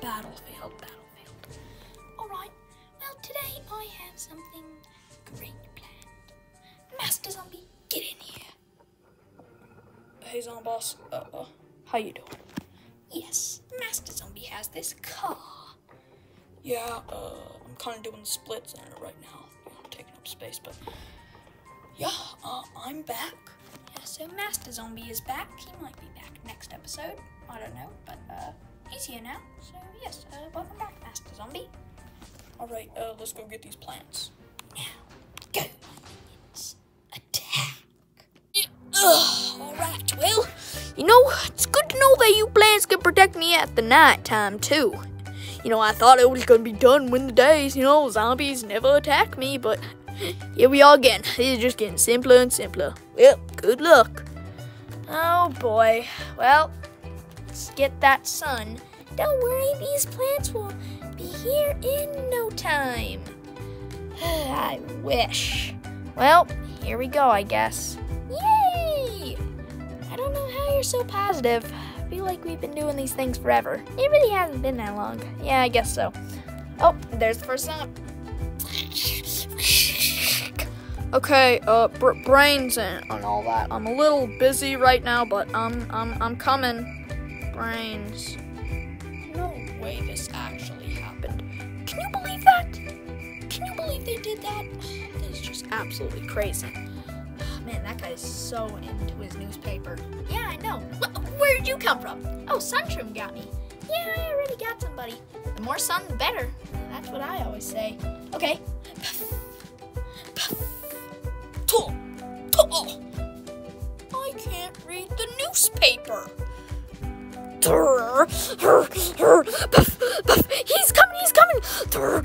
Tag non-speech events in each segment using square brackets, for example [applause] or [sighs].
Battlefield, battlefield. Alright, well, today I have something great planned. Master Zombie, get in here. Hey, Zomboss. Uh, uh, how you doing? Yes, Master Zombie has this car. Yeah, uh, I'm kind of doing splits in it right now. Know, taking up space, but yeah, uh, I'm back. Yeah, so Master Zombie is back. He might be back next episode. I don't know, but uh, he's here now. So yes, uh, welcome back, Master Zombie. All right, uh, let's go get these plants. Now, go, minions. Attack. Ugh, all right, well, You know, it's good to know that you plants can protect me at the night time too. You know, I thought it was gonna be done when the days, you know, zombies never attack me, but here we are again. It's just getting simpler and simpler. Well, good luck. Oh boy. Well, let's get that sun. Don't worry, these plants will be here in no time. [sighs] I wish. Well, here we go, I guess. Yay! I don't know how you're so positive. I feel like we've been doing these things forever. It really hasn't been that long. Yeah, I guess so. Oh, there's the first sun. Okay, uh, br- brains and, and all that. I'm a little busy right now, but I'm I'm I'm coming. Brains. Way this actually happened. Can you believe that? Can you believe they did that? [sighs] That is just absolutely crazy. [sighs] Man, that guy is so into his newspaper. Yeah, I know. Where did you come from? Oh, Sun-shroom got me. Yeah, I already got somebody. The more sun, the better. That's what I always say. Okay. Puff. Puff. Tuh, tuh. I can't read the newspaper. Puff, puff. He's coming, he's coming. Puff.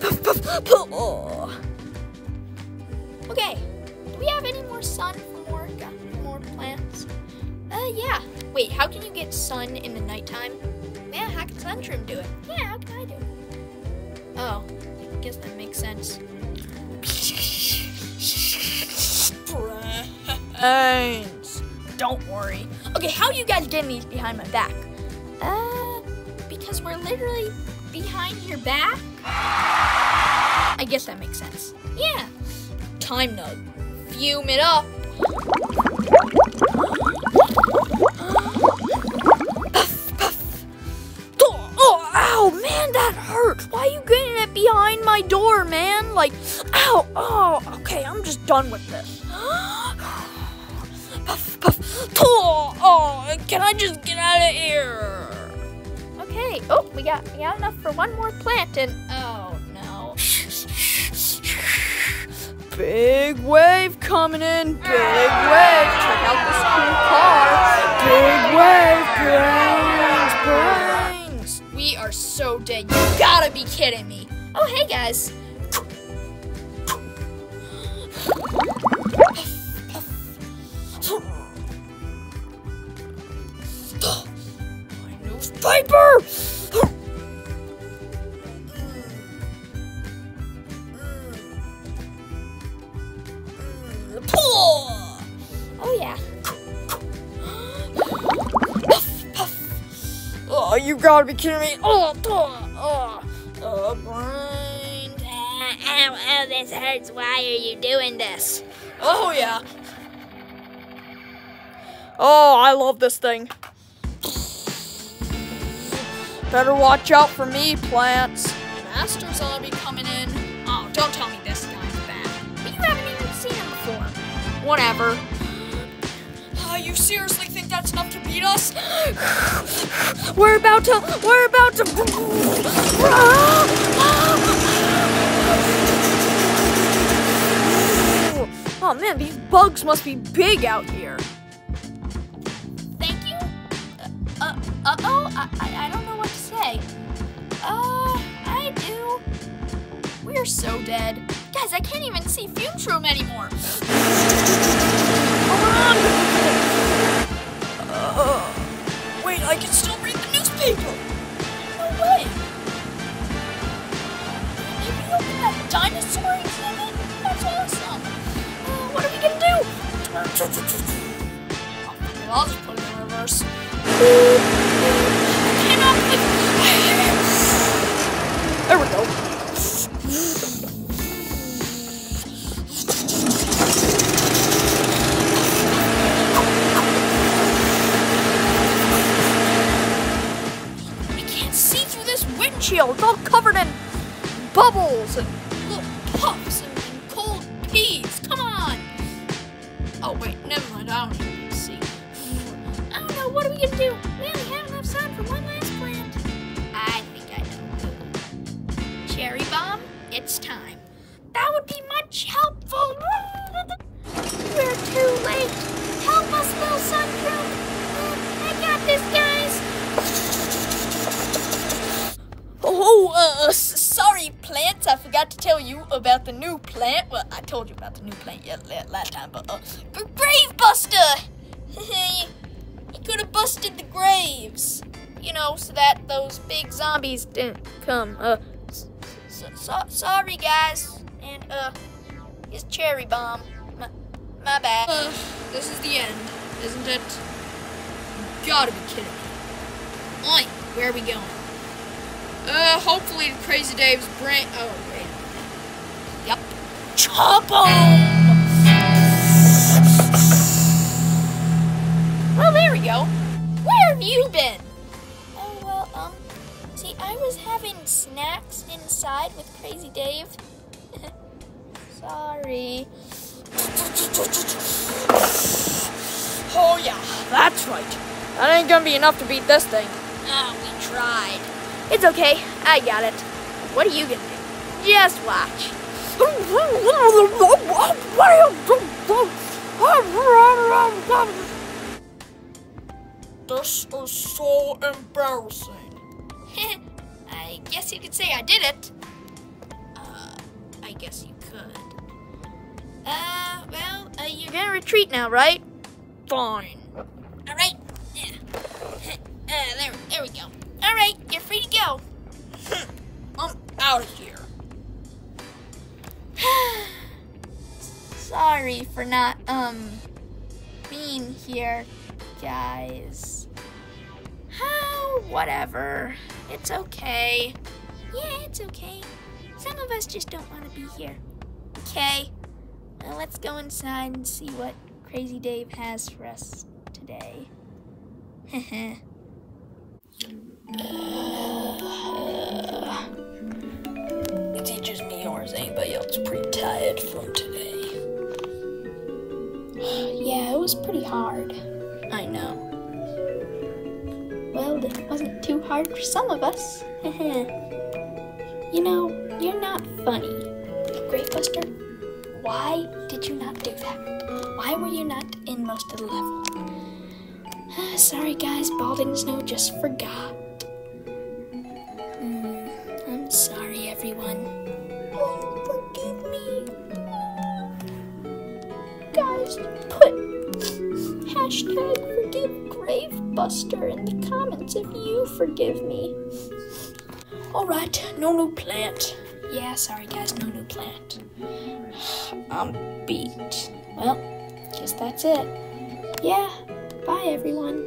Puff, puff, puff. Okay. Do we have any more sun for more, more plants? Uh, yeah. Wait, how can you get sun in the nighttime? Yeah, how can Sun-shroom do it? Yeah, how can I do it? Oh, I guess that makes sense. Brains. Don't worry. Okay, how you guys getting these behind my back? Uh, because we're literally behind your back? I guess that makes sense. Yeah. Time to fume it up. Oh, ow, man, that hurt. Why are you getting it behind my door, man? Like, ow, oh, okay, I'm just done with this. Puff. Oh, oh, can I just get out of here? Okay. Oh, we got we got enough for one more plant and oh no. Big wave coming in. Big wave. Check out this cool car. Big wave. Brains, brains. We are so dead. You gotta be kidding me. Oh hey guys. Newspaper. Oh yeah. Oh, you gotta be kidding me. Oh, oh, oh, uh, brains. Ow, ow, this hurts. Why are you doing this? Oh, yeah. Oh, I love this thing. Better watch out for me, plants. Master zombie coming in. Oh, don't tell me this guy's bad. But you haven't even seen him before. Whatever. Oh, you seriously think that's enough to beat us? [sighs] We're about to. We're about to. [sighs] Oh man, these bugs must be big out here. Thank you. Uh, uh oh. I, I, I don't Guys, I can't even see Fume Shroom anymore. Wait, I can still read the newspaper. No way. You open that dinosaur exhibit, that's awesome. Uh, what are we gonna do? I'll I'll just put it in reverse. There we go. Forgot to tell you about the new plant. Well, I told you about the new plant yet last time, but uh, Grave Buster. [laughs] he could have busted the graves, you know, so that those big zombies didn't come. Uh, s- s- so- sorry, guys, and uh, his cherry bomb. My, my bad. Uh, this is the end, isn't it? You gotta be kidding me. Oi, where are we going? Uh, hopefully to Crazy Dave's brain. Oh. Chomp 'em! Well, there we go. Where have you been? Oh, well, um, see, I was having snacks inside with Crazy Dave. [laughs] Sorry. Oh yeah, that's right. That ain't gonna be enough to beat this thing. Ah, we tried. It's okay, I got it. What are you gonna do? Just watch. This is so embarrassing. [laughs] I guess you could say I did it. Uh, I guess you could. Uh, well, uh, you're gonna retreat now, right? Fine. all right. Yeah. [laughs] Uh, there, there we go. All right, you're free to go. [laughs] I'm out of here. Sorry for not um being here, guys. Oh, whatever. It's okay. Yeah, it's okay. Some of us just don't want to be here. Okay. Let's go inside and see what Crazy Dave has for us today. [laughs] Just me or is anybody else pretty tired from today? Yeah, it was pretty hard. I know. Well, it wasn't too hard for some of us. [laughs] you know, you're not funny. Grave Buster, why did you not do that? Why were you not in most of the level? [sighs] Sorry, guys, Balding Snow just forgot. Buster in the comments if you forgive me. Alright, no new plant. Yeah, sorry guys, no new plant. [sighs] I'm beat. Well, guess that's it. Yeah, bye everyone.